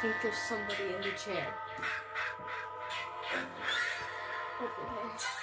think there's somebody in the chair. Over there.